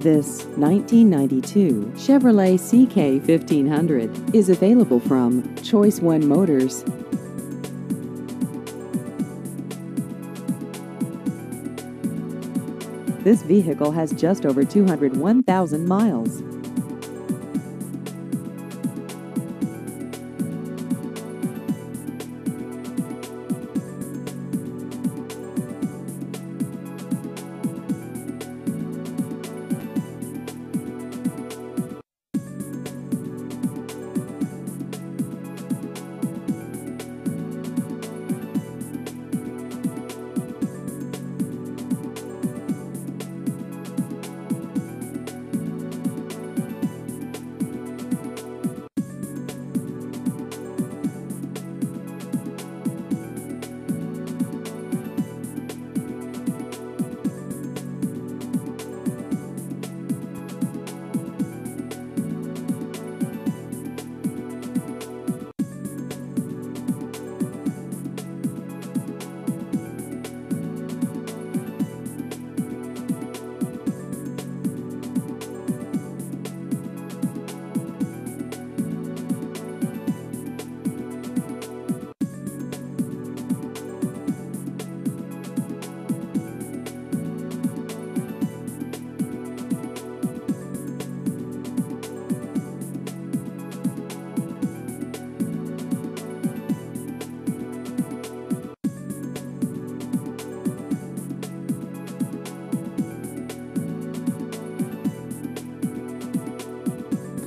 This 1992 Chevrolet CK 1500 is available from Choice One Motors. This vehicle has just over 201,000 miles.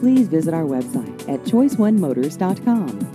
Please visit our website at choiceonemotors.com.